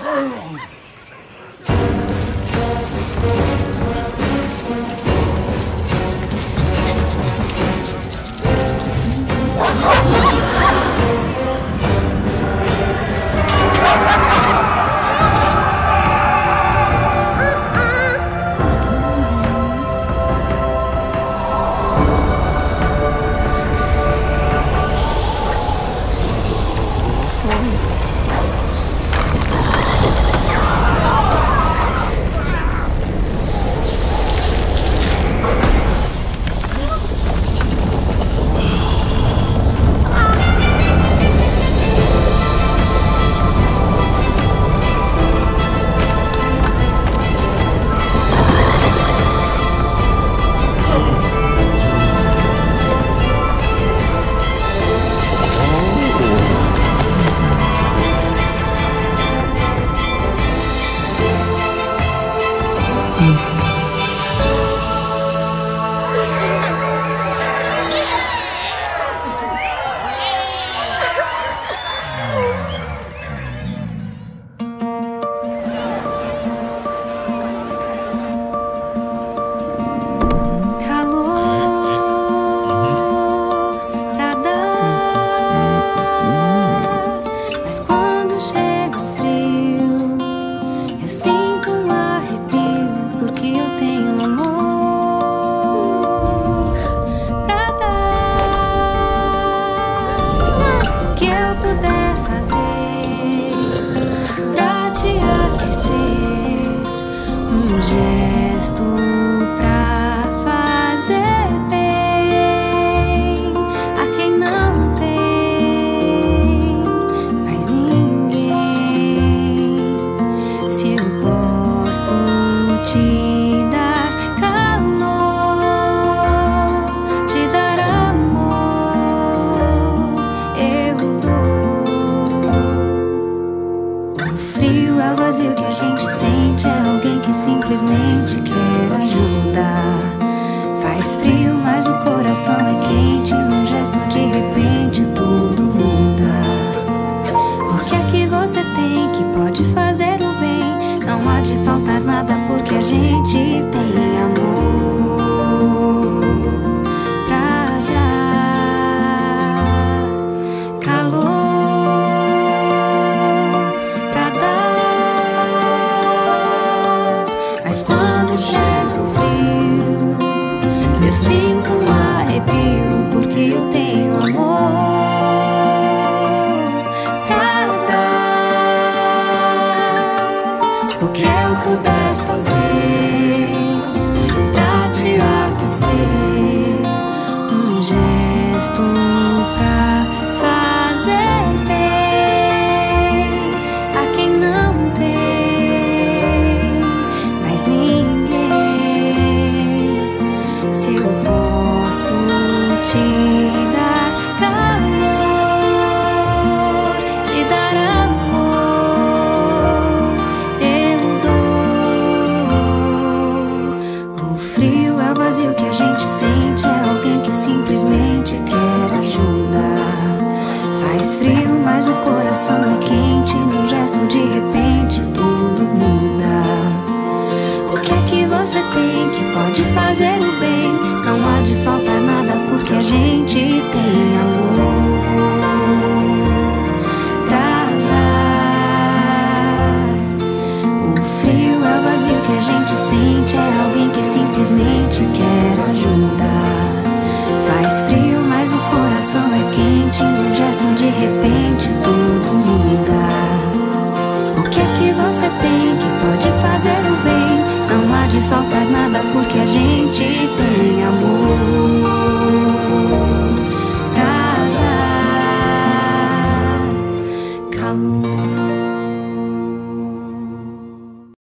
Oh. Христос. o que a gente sente é alguém que simplesmente quer ajudar. Faz frio, mas o coração é quente. Num gesto de repente, tudo te quer ajudar. Faz frio, mas o coração é quente. Um gesto de repente.